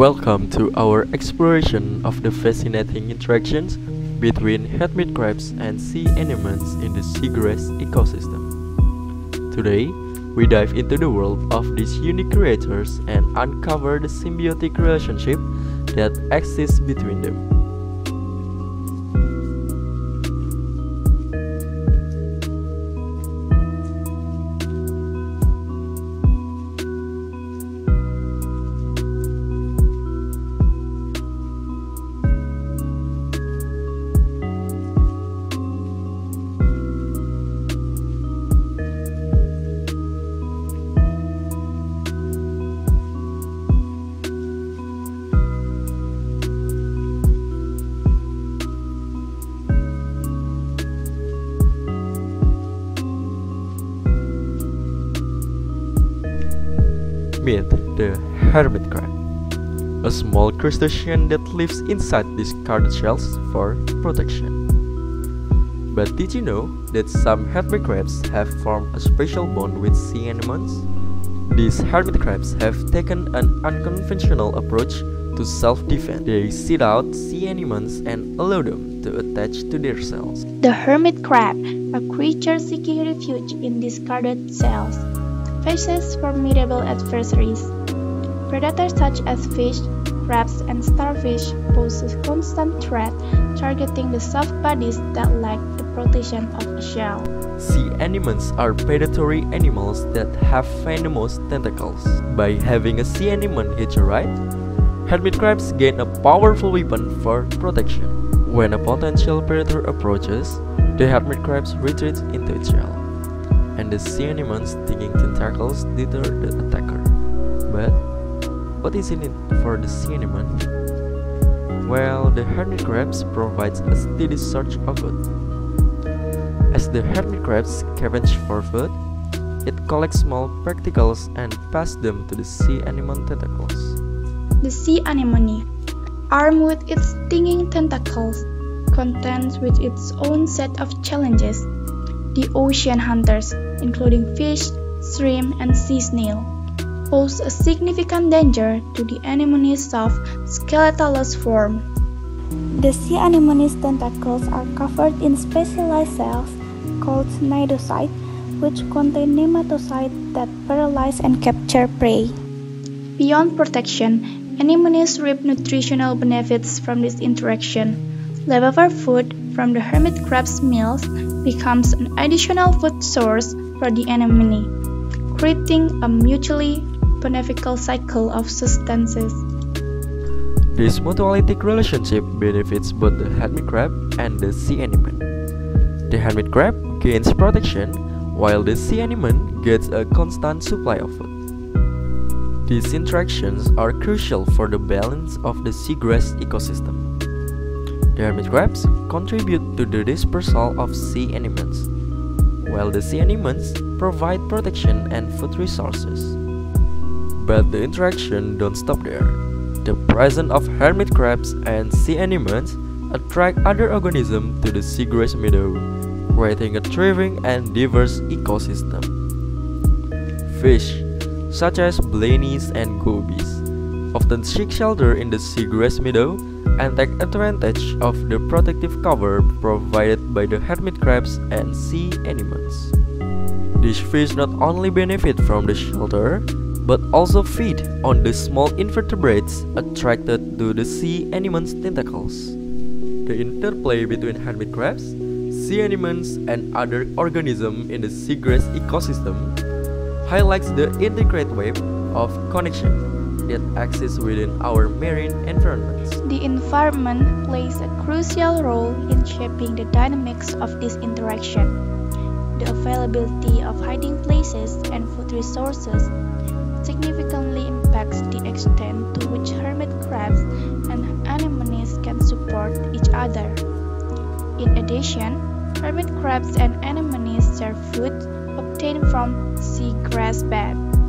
Welcome to our exploration of the fascinating interactions between hermit crabs and sea anemones in the seagrass ecosystem. Today, we dive into the world of these unique creatures and uncover the symbiotic relationship that exists between them. Meet the hermit crab, a small crustacean that lives inside these carded shells for protection. But did you know that some hermit crabs have formed a special bond with sea anemones? These hermit crabs have taken an unconventional approach to self-defense. They seek out sea anemones and allow them to attach to their cells. The hermit crab, a creature seeking refuge in discarded cells faces formidable adversaries. Predators such as fish, crabs, and starfish pose a constant threat, targeting the soft bodies that lack the protection of a shell. Sea anemones are predatory animals that have venomous tentacles. By having a sea anemone hitch a ride, hermit crabs gain a powerful weapon for protection. When a potential predator approaches, the hermit crabs retreat into its shell and the sea anemone's stinging tentacles deter the attacker. But what is in it for the sea anemone? Well, the hermit crabs provides a steady source of food. As the hermit crabs scavenge for food, it collects small particles and passes them to the sea anemone tentacles. The sea anemone, armed with its stinging tentacles, contends with its own set of challenges. The ocean hunters including fish, shrimp, and sea snail, pose a significant danger to the anemone's soft, skeletalous form. The sea anemone's tentacles are covered in specialized cells called cnidocytes, which contain nematocytes that paralyze and capture prey. Beyond protection, anemones reap nutritional benefits from this interaction. Leftover food from the hermit crab's meals becomes an additional food source for the anemone, creating a mutually beneficial cycle of sustenance. This mutualistic relationship benefits both the hermit crab and the sea anemone. The hermit crab gains protection, while the sea anemone gets a constant supply of food. These interactions are crucial for the balance of the seagrass ecosystem. The hermit crabs contribute to the dispersal of sea anemones, while the sea anemones provide protection and food resources. But the interaction don't stop there. The presence of hermit crabs and sea anemones attract other organisms to the seagrass meadow, creating a thriving and diverse ecosystem. Fish, such as blennies and gobies, often seek shelter in the seagrass meadow and take advantage of the protective cover provided by the hermit crabs and sea anemones. These fish not only benefit from the shelter, but also feed on the small invertebrates attracted to the sea anemone's tentacles. The interplay between hermit crabs, sea anemones, and other organisms in the seagrass ecosystem highlights the intricate web of connection that exists within our marine environments. The environment plays a crucial role in shaping the dynamics of this interaction. The availability of hiding places and food resources significantly impacts the extent to which hermit crabs and anemones can support each other. In addition, hermit crabs and anemones share food obtained from seagrass beds